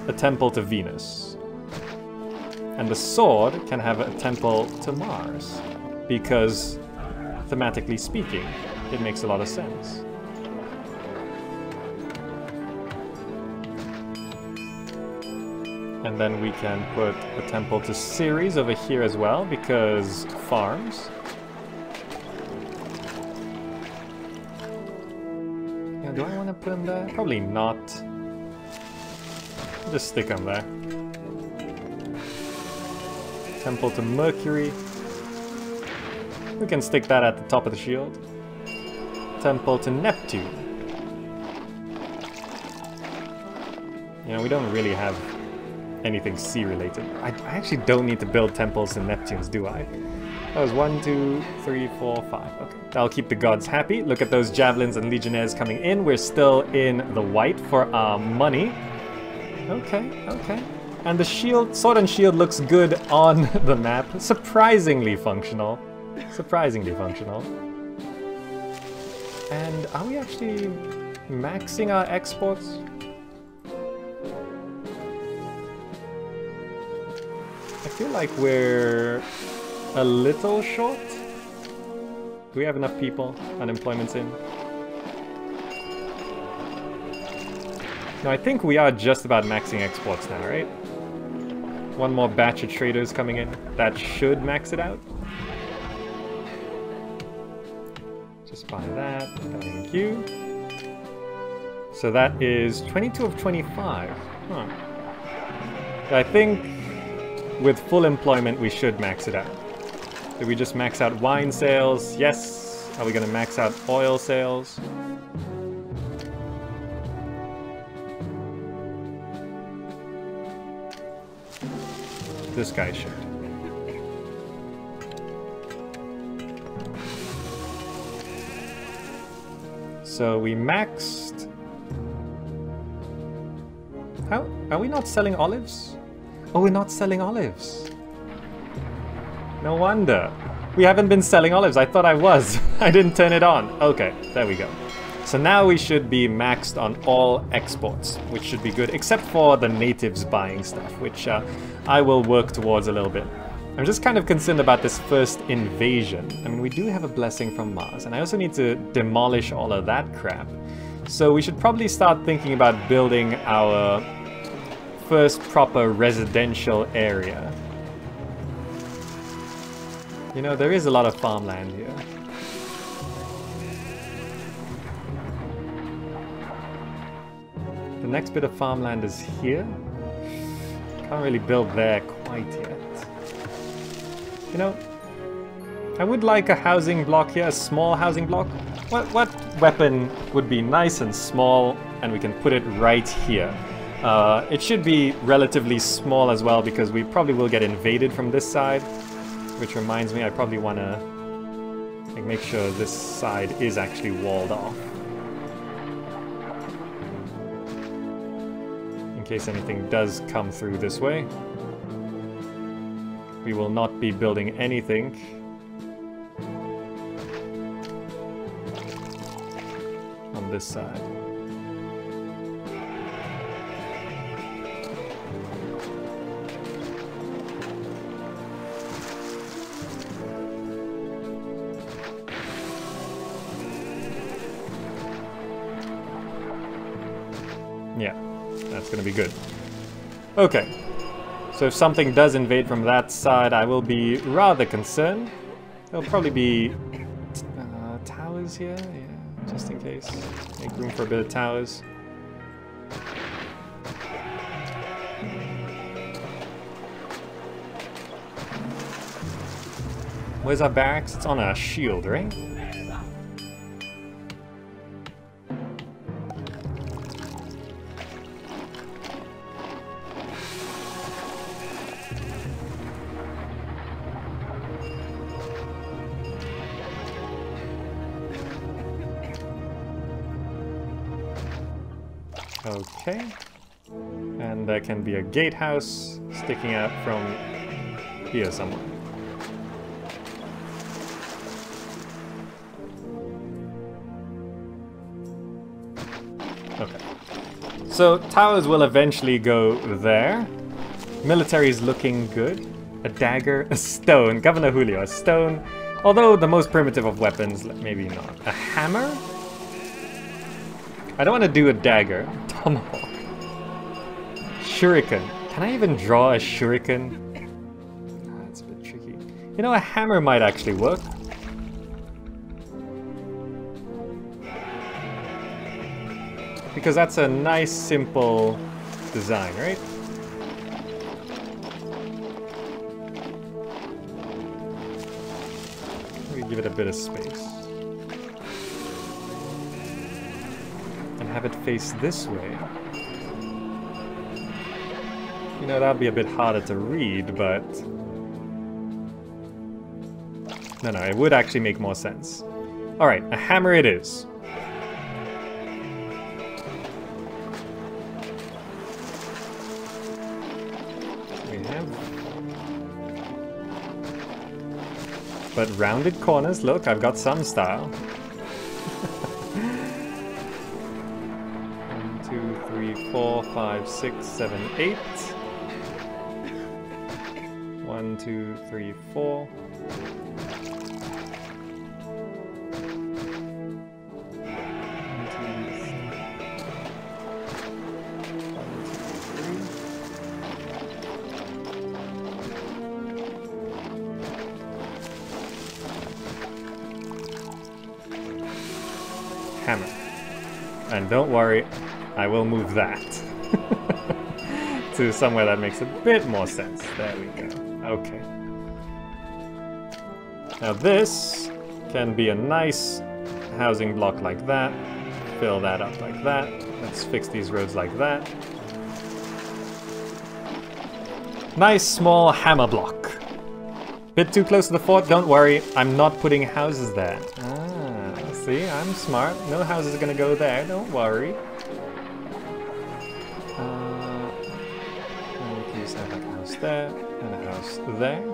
a temple to Venus. And the sword can have a temple to Mars. Because, thematically speaking, it makes a lot of sense. And then we can put a temple to Ceres over here as well, because farms. Yeah, do I want to put them there? Probably not. Just stick them there. Temple to Mercury. We can stick that at the top of the shield. Temple to Neptune. You know, we don't really have anything sea related. I, I actually don't need to build temples to Neptunes, do I? That was one, two, three, four, five. Okay, that'll keep the gods happy. Look at those javelins and legionnaires coming in. We're still in the white for our money. Okay, okay. And the shield, sword and shield looks good on [LAUGHS] the map. Surprisingly functional. Surprisingly functional. And are we actually maxing our exports? I feel like we're a little short. Do we have enough people? Unemployment's in. No, I think we are just about maxing exports now, right? One more batch of traders coming in. That should max it out. Just buy that. Thank you. So that is 22 of 25. Huh. I think with full employment we should max it out. Did we just max out wine sales? Yes. Are we going to max out oil sales? This guy should. So we maxed... How? Are we not selling olives? Oh, we're not selling olives. No wonder. We haven't been selling olives. I thought I was. [LAUGHS] I didn't turn it on. Okay, there we go. So now we should be maxed on all exports, which should be good, except for the natives buying stuff, which uh, I will work towards a little bit. I'm just kind of concerned about this first invasion. I mean, we do have a blessing from Mars, and I also need to demolish all of that crap. So we should probably start thinking about building our first proper residential area. You know, there is a lot of farmland here. The next bit of farmland is here. Can't really build there quite yet. You know, I would like a housing block here, a small housing block. What, what weapon would be nice and small and we can put it right here? Uh, it should be relatively small as well because we probably will get invaded from this side. Which reminds me, I probably want to like, make sure this side is actually walled off. In case anything does come through this way. We will not be building anything. On this side. Yeah, that's to be good. Okay. So if something does invade from that side, I will be rather concerned. There'll probably be uh, towers here, yeah, just in case. Make room for a bit of towers. Where's our barracks? It's on our shield, right? Can be a gatehouse sticking out from here somewhere. Okay. So towers will eventually go there. Military is looking good. A dagger, [LAUGHS] a stone. Governor Julio, a stone. Although the most primitive of weapons, maybe not. A hammer? I don't want to do a dagger. [LAUGHS] Tomahawk. Shuriken. Can I even draw a shuriken? Ah, that's a bit tricky. You know, a hammer might actually work. Because that's a nice, simple design, right? We give it a bit of space. And have it face this way. You know, that'd be a bit harder to read, but... No, no, it would actually make more sense. Alright, a hammer it is. But rounded corners, look, I've got some style. [LAUGHS] One, two, three, four, five, six, seven, eight. Two, three, four. hammer. And don't worry, I will move that [LAUGHS] to somewhere that makes a bit more sense. There we go. Okay. Now this can be a nice housing block like that. Fill that up like that. Let's fix these roads like that. Nice small hammer block. Bit too close to the fort, don't worry. I'm not putting houses there. Ah, see, I'm smart. No houses are gonna go there, don't worry. Uh, have a house there, and a house there.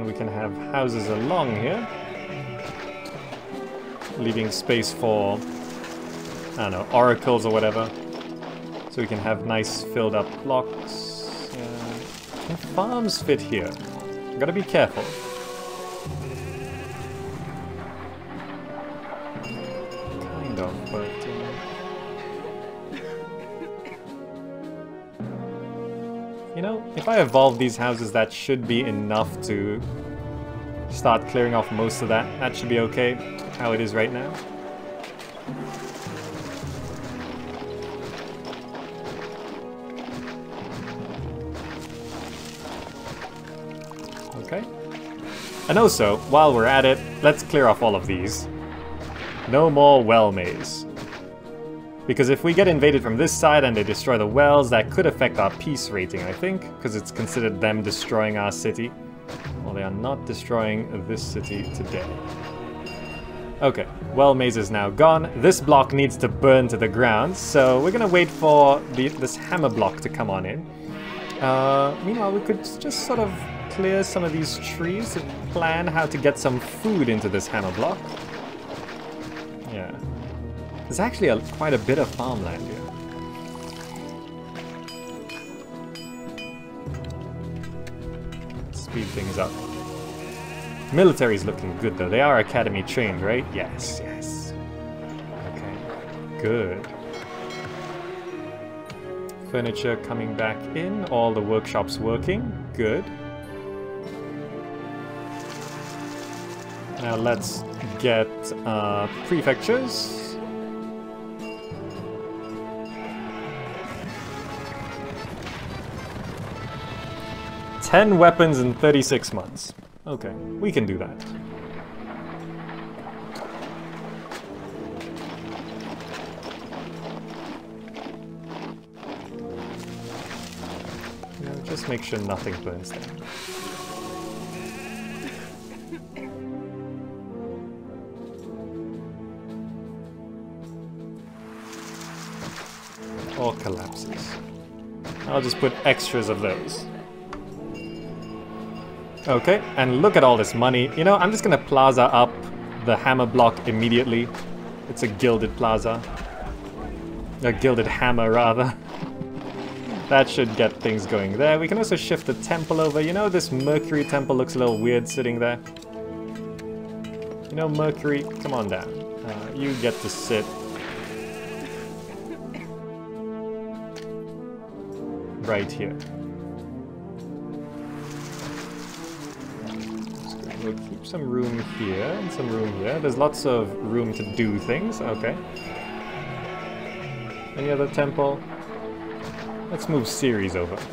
And we can have houses along here. Leaving space for, I don't know, oracles or whatever. So we can have nice filled up blocks. Yeah. Can farms fit here? Gotta be careful. Kind of, but... You know, if I evolve these houses, that should be enough to start clearing off most of that. That should be okay, how it is right now. Okay. And also, while we're at it, let's clear off all of these. No more well maze. Because if we get invaded from this side and they destroy the wells, that could affect our peace rating, I think, because it's considered them destroying our city. Well, they are not destroying this city today. Okay, well maze is now gone. This block needs to burn to the ground, so we're gonna wait for the, this hammer block to come on in. Uh, meanwhile, we could just sort of clear some of these trees to plan how to get some food into this hammer block. There's actually a, quite a bit of farmland here. Speed things up. Military's looking good though. They are academy trained, right? Yes, yes. Okay, good. Furniture coming back in, all the workshops working, good. Now let's get uh, prefectures. 10 weapons in 36 months. Okay, we can do that. just make sure nothing burns down. Or collapses. I'll just put extras of those. Okay, and look at all this money. You know, I'm just gonna plaza up the hammer block immediately. It's a gilded plaza. A gilded hammer, rather. [LAUGHS] that should get things going there. We can also shift the temple over. You know, this Mercury temple looks a little weird sitting there. You know, Mercury, come on down. Uh, you get to sit right here. Some room here and some room here. There's lots of room to do things. Okay. Any other temple? Let's move Ceres over. [COUGHS]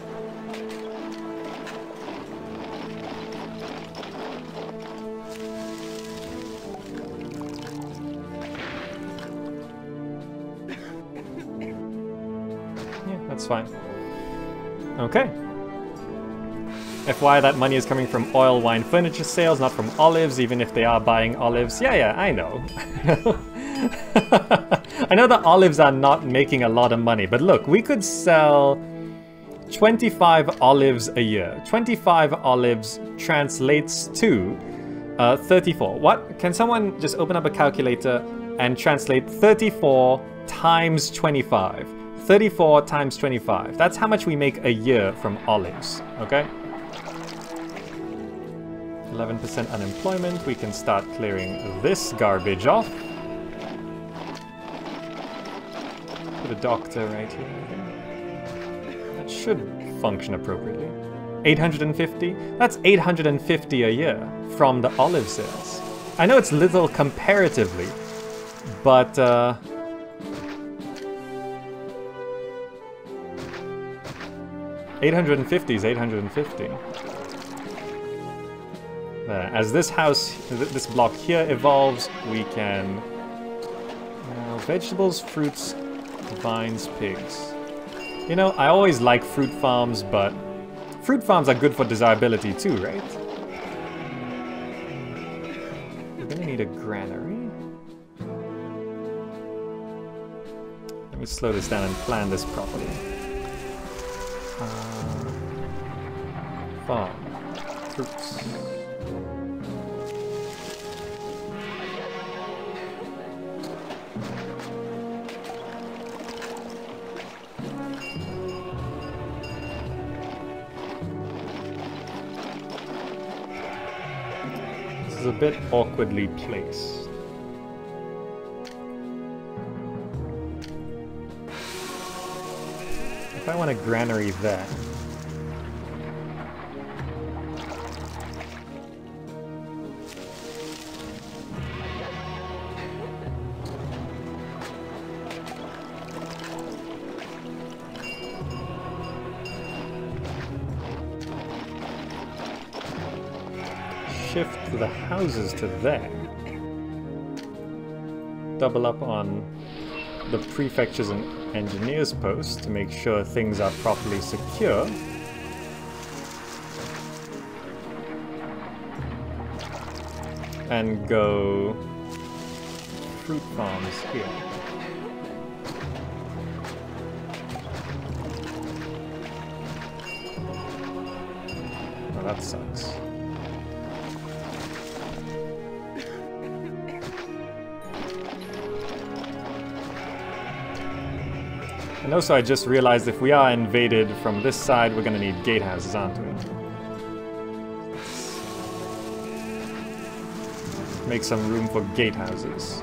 Yeah, that's fine. Okay. FY, that money is coming from oil, wine, furniture sales, not from olives, even if they are buying olives. Yeah, yeah, I know. [LAUGHS] I know the olives are not making a lot of money, but look, we could sell 25 olives a year. 25 olives translates to uh, 34. What? Can someone just open up a calculator and translate 34 times 25? 34 times 25. That's how much we make a year from olives, okay? 11% unemployment. We can start clearing this garbage off. Put a doctor right here. That should function appropriately. 850? That's 850 a year from the olive sales. I know it's little comparatively, but uh, 850 is 850. Uh, as this house, this block here evolves, we can... Uh, vegetables, fruits, vines, pigs. You know, I always like fruit farms, but fruit farms are good for desirability too, right? We're gonna need a granary. Let me slow this down and plan this properly. Uh, farm. Fruits. Bit awkwardly placed. If I want a granary there. Shift the houses to there. Double up on the prefectures and engineers post to make sure things are properly secure. And go fruit farms here. And also I just realized if we are invaded from this side, we're gonna need gatehouses, aren't we? Make some room for gatehouses.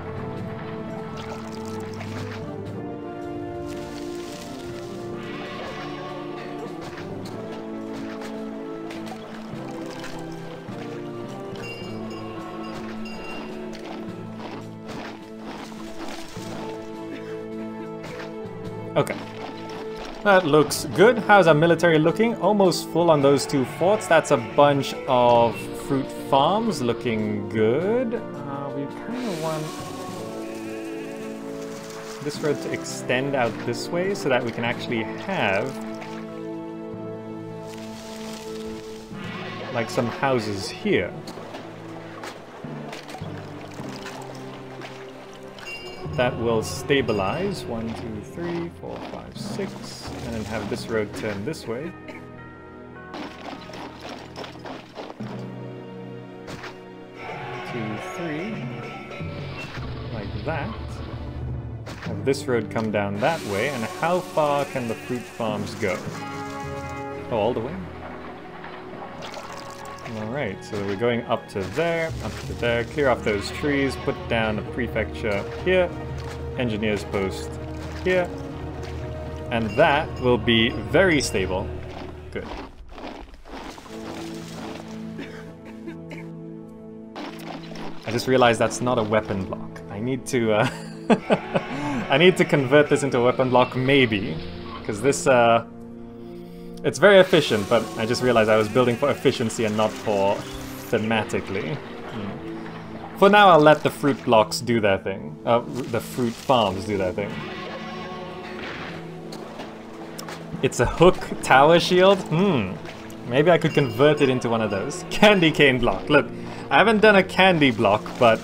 That looks good. How's our military looking? Almost full on those two forts. That's a bunch of fruit farms looking good. Uh, we kind of want this road to extend out this way so that we can actually have like some houses here. That will stabilize. One, two, three, four, five, six. And then have this road turn this way. Two, three. Like that. Have this road come down that way. And how far can the fruit farms go? Oh, all the way? Alright, so we're going up to there, up to there, clear off those trees, put down a prefecture here, engineer's post here, and that will be very stable. Good. I just realized that's not a weapon block. I need to, uh, [LAUGHS] I need to convert this into a weapon block, maybe, because this, uh, it's very efficient, but I just realized I was building for efficiency and not for thematically. For now, I'll let the fruit blocks do their thing. Uh, the fruit farms do their thing. It's a hook tower shield? Hmm. Maybe I could convert it into one of those. [LAUGHS] Candy cane block. Look, I haven't done a candy block, but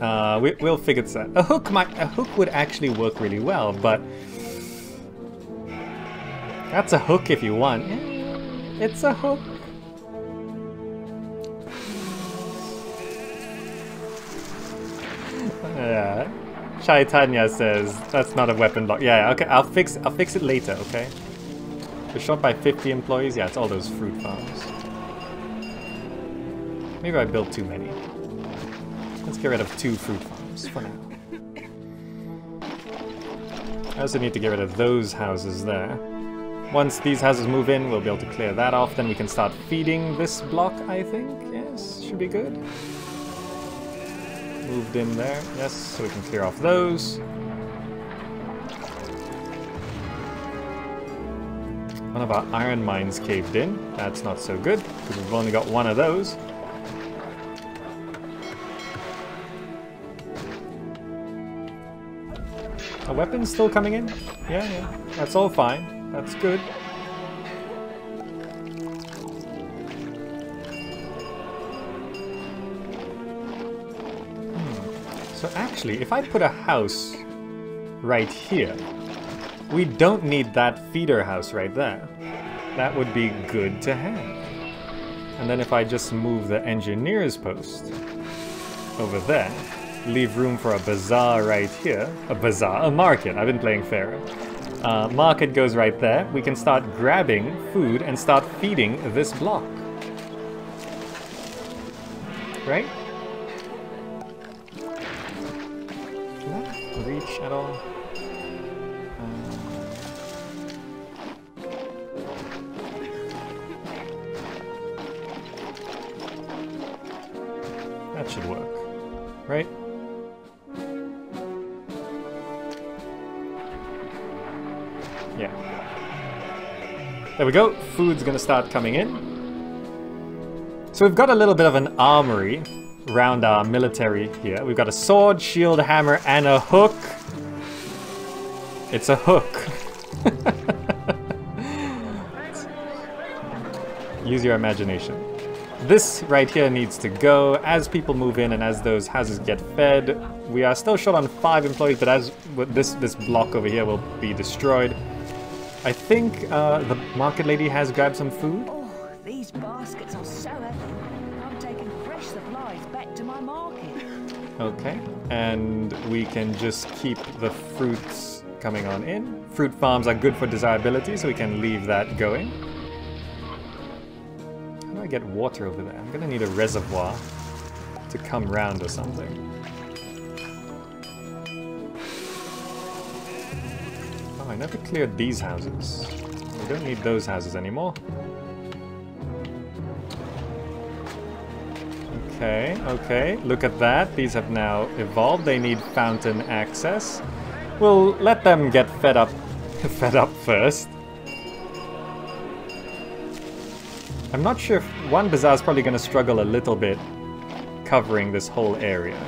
uh, we, will figure this out. A hook might, a hook would actually work really well, but that's a hook if you want. It's a hook. Yeah. Chaitanya says that's not a weapon block. Yeah, okay, I'll fix I'll fix it later, okay? We're shot by 50 employees? Yeah, it's all those fruit farms. Maybe I built too many. Let's get rid of two fruit farms for now. I also need to get rid of those houses there. Once these houses move in, we'll be able to clear that off. Then we can start feeding this block, I think. Yes, should be good. Moved in there. Yes, so we can clear off those. One of our iron mines caved in. That's not so good, because we've only got one of those. A weapon's still coming in? Yeah, yeah. That's all fine. That's good. Actually, if I put a house right here, we don't need that feeder house right there. That would be good to have. And then if I just move the engineer's post over there, leave room for a bazaar right here. A bazaar, a market. I've been playing Pharaoh. Uh, market goes right there. We can start grabbing food and start feeding this block. Right? At all? Uh, that should work. Right? Yeah. There we go. Food's gonna start coming in. So we've got a little bit of an armory around our military here. We've got a sword, shield, hammer, and a hook. It's a hook. [LAUGHS] Use your imagination. This right here needs to go. As people move in and as those houses get fed, we are still short on five employees, but as this, this block over here will be destroyed, I think uh, the market lady has grabbed some food. Oh, these baskets are so heavy. I'm taking fresh supplies back to my market. Okay, and we can just keep the fruits coming on in. Fruit farms are good for desirability, so we can leave that going. How do I get water over there? I'm gonna need a reservoir to come round or something. Oh, I never cleared these houses. We don't need those houses anymore. Okay, okay, look at that. These have now evolved. They need fountain access. We'll let them get fed up [LAUGHS] fed up first. I'm not sure if one Bazaar is probably going to struggle a little bit covering this whole area.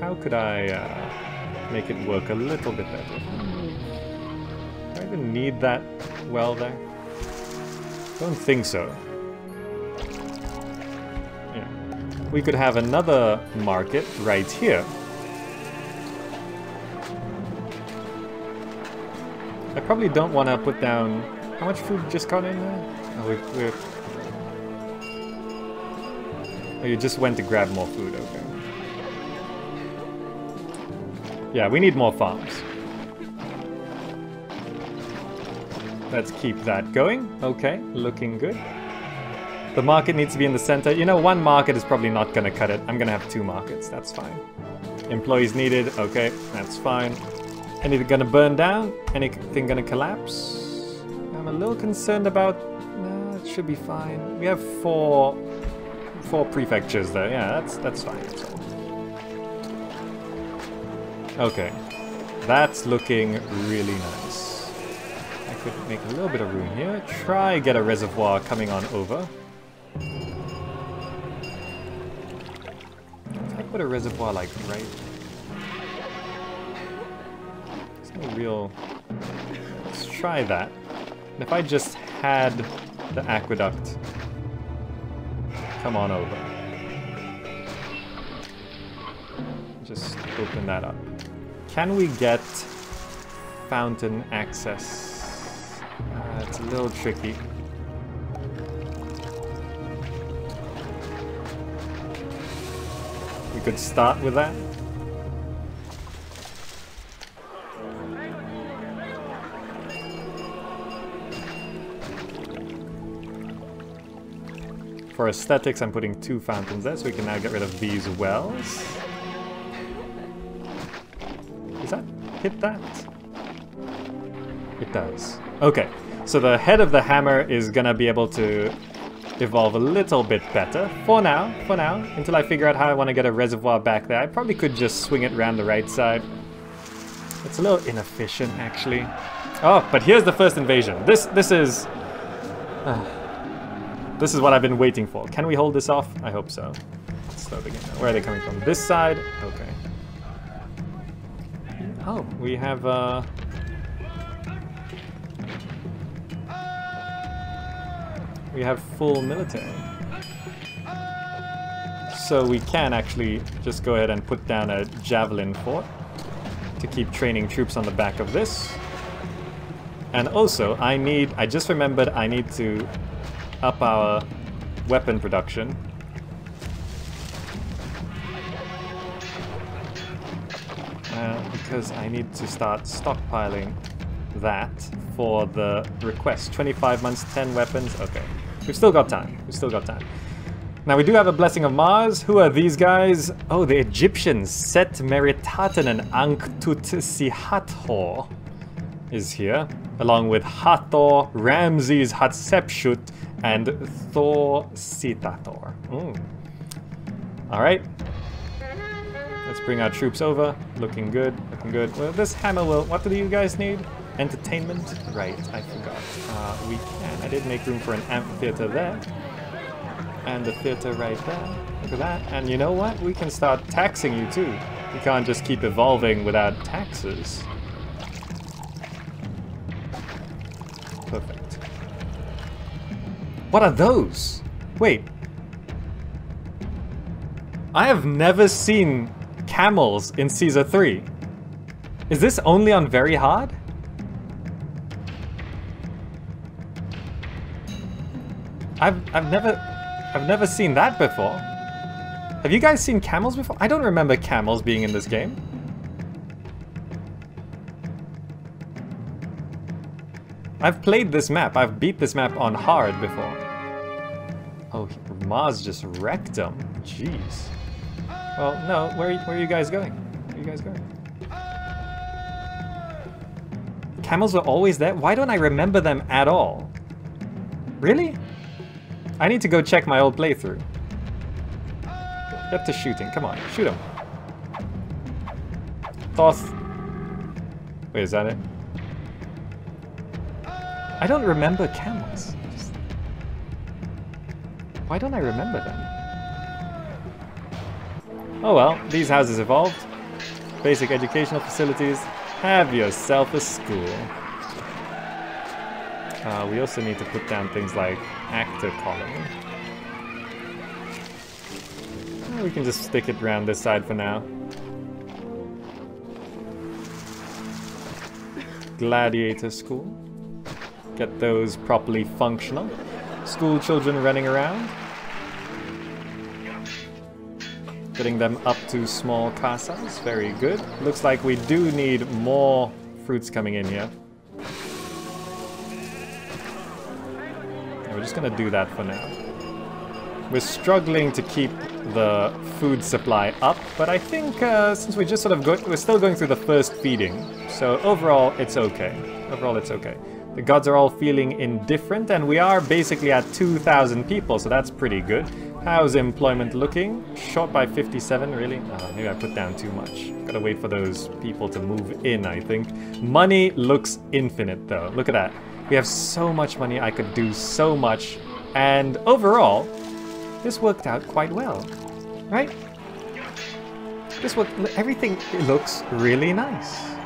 How could I uh, make it work a little bit better? Do I even need that well there? Don't think so. We could have another market right here. I probably don't want to put down... How much food just got in there? Oh, we, we're... Oh, you just went to grab more food, okay. Yeah, we need more farms. Let's keep that going. Okay, looking good. The market needs to be in the center. You know, one market is probably not going to cut it. I'm going to have two markets. That's fine. Employees needed. Okay, that's fine. Anything gonna burn down? Anything gonna collapse? I'm a little concerned about... No, it should be fine. We have four... Four prefectures there. Yeah, that's. That's fine. Okay. That's looking really nice. I could make a little bit of room here. Try get a reservoir coming on over. I put a reservoir like right no real... Let's try that. And if I just had the aqueduct come on over. Just open that up. Can we get fountain access? Uh, it's a little tricky. We could start with that. For aesthetics, I'm putting two fountains there, so we can now get rid of these wells. Does that hit that? It does. Okay, so the head of the hammer is gonna be able to evolve a little bit better. For now, for now, until I figure out how I want to get a reservoir back there. I probably could just swing it around the right side. It's a little inefficient, actually. Oh, but here's the first invasion. This, this is... Uh, this is what I've been waiting for. Can we hold this off? I hope so. Slow down. Where are they coming from? This side? Okay. Oh, we have, uh... We have full military. So we can actually just go ahead and put down a javelin fort to keep training troops on the back of this. And also, I need, I just remembered I need to up our weapon production. Uh, because I need to start stockpiling that for the request. 25 months, 10 weapons. Okay. We've still got time. We've still got time. Now we do have a Blessing of Mars. Who are these guys? Oh, the Egyptians. Set Meritaten and Ankh-Tut-Sihathor is here, along with Hathor, Ramses Hatshepsut, and Thor Sitator. Mm. Alright. Let's bring our troops over. Looking good, looking good. Well, this hammer will... What do you guys need? Entertainment? Right, I forgot. Uh, we can. I did make room for an amphitheater there. And a theater right there. Look at that. And you know what? We can start taxing you too. You can't just keep evolving without taxes. Perfect. What are those? Wait. I have never seen camels in Caesar 3. Is this only on very hard? I've I've never I've never seen that before. Have you guys seen camels before? I don't remember camels being in this game. I've played this map. I've beat this map on hard before. Oh, Mars just wrecked them. Jeez. Well, no. Where, where are you guys going? Where are you guys going? Camels were always there? Why don't I remember them at all? Really? I need to go check my old playthrough. Get to shooting. Come on, shoot him. Thoth. Wait, is that it? I don't remember camels. Just... Why don't I remember them? Oh well, these houses evolved. Basic educational facilities. Have yourself a school. Uh, we also need to put down things like actor colony. We can just stick it around this side for now. Gladiator school. Get those properly functional. School children running around. Getting them up to small casas, very good. Looks like we do need more fruits coming in here. Just gonna do that for now. We're struggling to keep the food supply up, but I think uh, since we're just sort of go, we're still going through the first feeding, so overall it's okay. Overall it's okay. The gods are all feeling indifferent, and we are basically at 2,000 people, so that's pretty good. How's employment looking? Short by 57, really? Uh, maybe I put down too much. Gotta wait for those people to move in, I think. Money looks infinite, though. Look at that. We have so much money, I could do so much. And overall, this worked out quite well, right? This worked, everything looks really nice.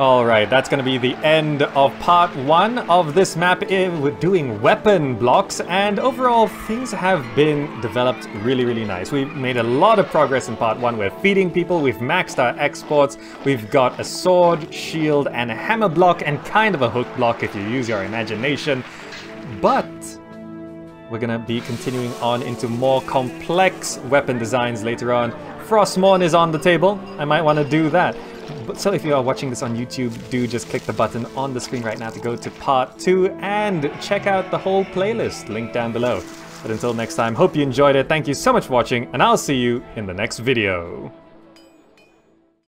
Alright, that's going to be the end of part one of this map. Eh, we're doing weapon blocks, and overall, things have been developed really, really nice. We've made a lot of progress in part one. We're feeding people, we've maxed our exports, we've got a sword, shield, and a hammer block, and kind of a hook block if you use your imagination. But we're going to be continuing on into more complex weapon designs later on. Frostmourne is on the table. I might want to do that. But so if you are watching this on YouTube, do just click the button on the screen right now to go to part two and check out the whole playlist, link down below. But until next time, hope you enjoyed it. Thank you so much for watching, and I'll see you in the next video.